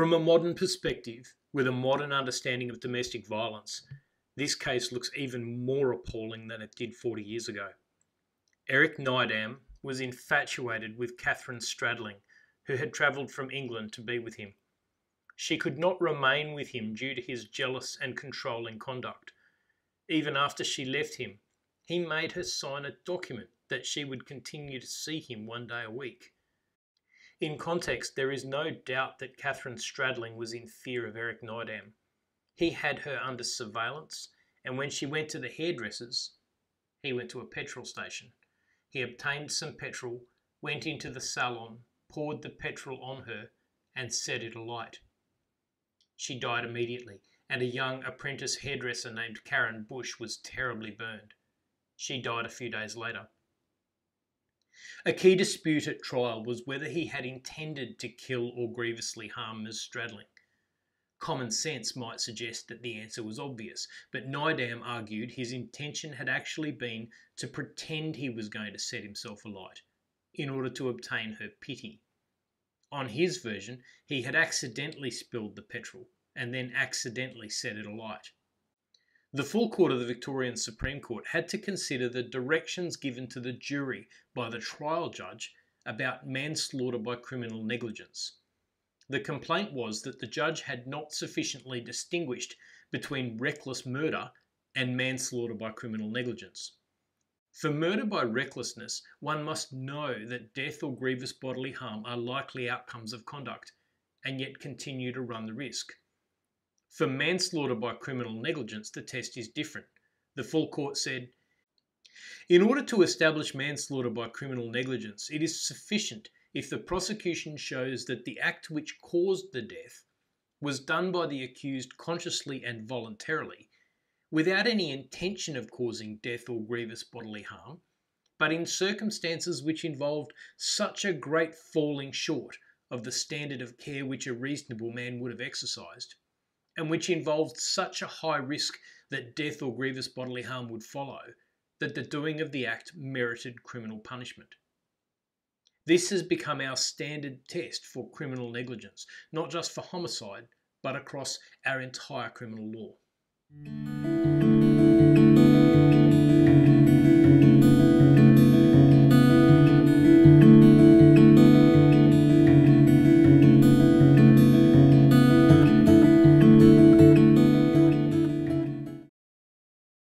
From a modern perspective, with a modern understanding of domestic violence, this case looks even more appalling than it did 40 years ago. Eric Nydam was infatuated with Catherine Stradling, who had travelled from England to be with him. She could not remain with him due to his jealous and controlling conduct. Even after she left him, he made her sign a document that she would continue to see him one day a week. In context, there is no doubt that Catherine Stradling was in fear of Eric Nydam. He had her under surveillance, and when she went to the hairdresser's, he went to a petrol station. He obtained some petrol, went into the salon, poured the petrol on her, and set it alight. She died immediately, and a young apprentice hairdresser named Karen Bush was terribly burned. She died a few days later. A key dispute at trial was whether he had intended to kill or grievously harm Ms. Stradling. Common sense might suggest that the answer was obvious, but Nydam argued his intention had actually been to pretend he was going to set himself alight in order to obtain her pity. On his version, he had accidentally spilled the petrol and then accidentally set it alight. The full court of the Victorian Supreme Court had to consider the directions given to the jury by the trial judge about manslaughter by criminal negligence. The complaint was that the judge had not sufficiently distinguished between reckless murder and manslaughter by criminal negligence. For murder by recklessness, one must know that death or grievous bodily harm are likely outcomes of conduct, and yet continue to run the risk. For manslaughter by criminal negligence, the test is different. The full court said, in order to establish manslaughter by criminal negligence, it is sufficient if the prosecution shows that the act which caused the death was done by the accused consciously and voluntarily, without any intention of causing death or grievous bodily harm, but in circumstances which involved such a great falling short of the standard of care which a reasonable man would have exercised and which involved such a high risk that death or grievous bodily harm would follow, that the doing of the act merited criminal punishment. This has become our standard test for criminal negligence, not just for homicide, but across our entire criminal law.